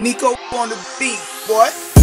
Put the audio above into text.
Nico on the beat, boy.